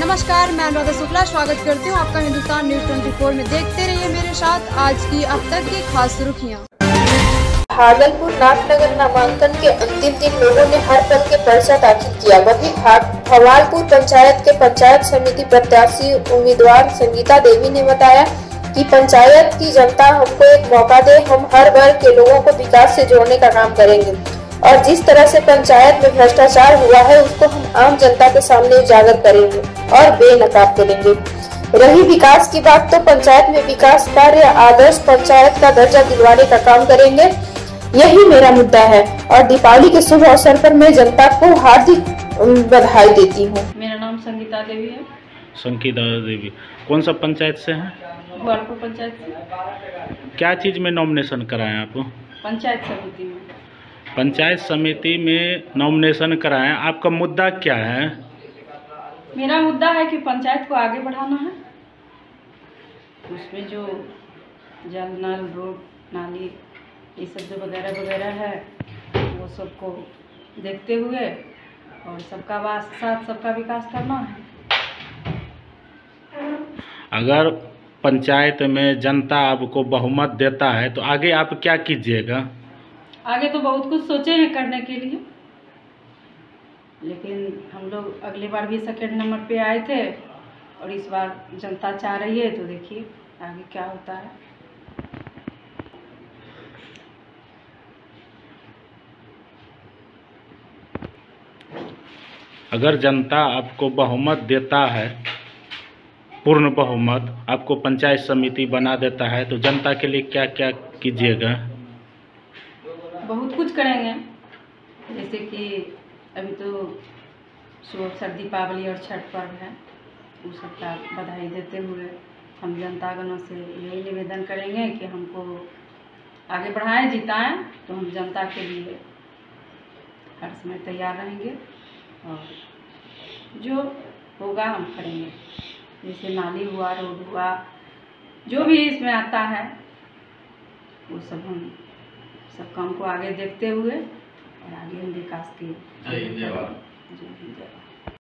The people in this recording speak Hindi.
नमस्कार, मैं अनुराधा शुक्ला, स्वागत करती हूँ आपका हिंदुस्तान न्यूज़ 24 में। देखते रहिए मेरे साथ आज की अब तक की खास सुर्खियाँ। भागलपुर नाथनगर नामांकन के अंतिम दिन लोगों ने हर पल के पर्चा दाखिल किया। वही भवालपुर पंचायत के पंचायत समिति प्रत्याशी उम्मीदवार संगीता देवी ने बताया कि पंचायत की जनता हमको एक मौका दे, हम हर वर्ग के लोगों को विकास से जोड़ने का काम करेंगे। और जिस तरह से पंचायत में भ्रष्टाचार हुआ है उसको हम आम जनता के सामने उजागर करेंगे और बेनकाब करेंगे। रही विकास की बात तो पंचायत में विकास कार्य आदर्श पंचायत का दर्जा दिलवाने का काम करेंगे यही मेरा मुद्दा है। और दीपावली के शुभ अवसर पर मैं जनता को हार्दिक बधाई देती हूँ। मेरा नाम संगीता देवी है। संगीता देवी। कौन सा पंचायत से हैं? पंचायत से। क्या चीज़ में नॉमिनेशन कराए आप? पंचायत समिति में। पंचायत समिति में नॉमिनेशन कराएँ। आपका मुद्दा क्या है? मेरा मुद्दा है कि पंचायत को आगे बढ़ाना है। उसमें जो जल नल रोड नाली ये सब जो वगैरह वगैरह है वो सबको देखते हुए और सबका वास साथ सबका विकास करना है। अगर पंचायत में जनता आपको बहुमत देता है तो आगे आप क्या कीजिएगा? आगे तो बहुत कुछ सोचे हैं करने के लिए। लेकिन हम लोग अगली बार भी सेकेंड नंबर पे आए थे और इस बार जनता चाह रही है तो देखिए आगे क्या होता है। अगर जनता आपको बहुमत देता है, पूर्ण बहुमत, आपको पंचायत समिति बना देता है तो जनता के लिए क्या क्या कीजिएगा? बहुत कुछ करेंगे। जैसे कि अभी तो शुभ अवसर दीपावली और छठ पर्व है उस सबका बधाई देते हुए हम जनतागणों से यही निवेदन करेंगे कि हमको आगे बढ़ाएँ, जिताएँ तो हम जनता के लिए हर समय तैयार रहेंगे और जो होगा हम करेंगे। जैसे नाली हुआ, रोड हुआ, जो भी इसमें आता है, वो सब हम सब काम को आगे देखते हुए और आगे हम विकास के जय हिंद जय भारत।